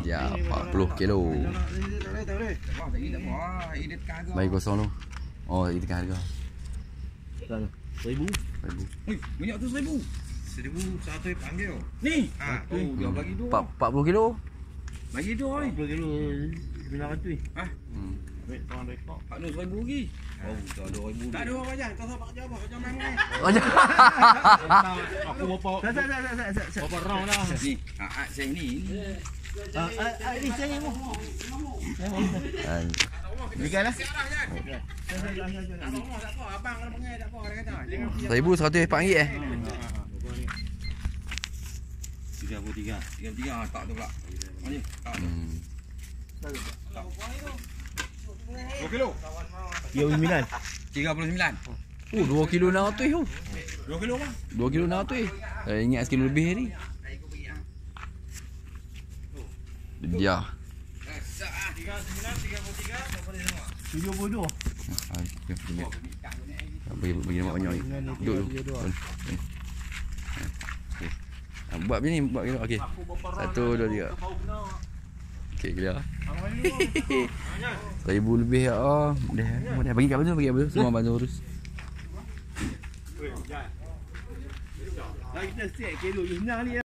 Ya, 40 kilo. Tak tak tak tak. Bagi kosong tu. Oh, ini tengah harga. Seribu. Seribu. Ui, minyak tu seribu. Seribu satu panggil. Ni. Ha, tu dia bagi dua. Empat- 40 kilo. Bagi dua oi. 20 kilo 900 eh. Hmm. Ambil tuan rekod. Hak ni seribu lagi. Oh, tak ada ribu. Tak ada orang jangan. Kau sabar kerja apa? Kerja main main. Oh. Aku bawa Tak, tak, tak, tak, tak, tak. bawa round dah. Ni, ha, ha, saya ni. Ah, ah, ah, ni saya lah. Pengen tak apa. Dia kata. Jangan Seribu seratus empat ringgit eh. Tiga puluh tiga. Tiga tiga ha, tak tu pula. Ni, tak. Hmm. Dua kilo. Tiga puluh sembilan. Tiga puluh sembilan. Oh, 2 kilo 600 tu. Dua kilo bang. 2 kilo 600. Eh, ingat sekilo lebih ni. Dia. Dua. Ah, okay, bagi. Bagi bagi nama banyak ni. Duduk dulu. Okey. Buat macam ni, buat kira. Okey. Satu, dua, tiga. Okey, clear. Seribu lebih ah. Dah, dah bagi kat betul, bagi kat betul. Semua bantu urus. Kita set kilo je senang ni.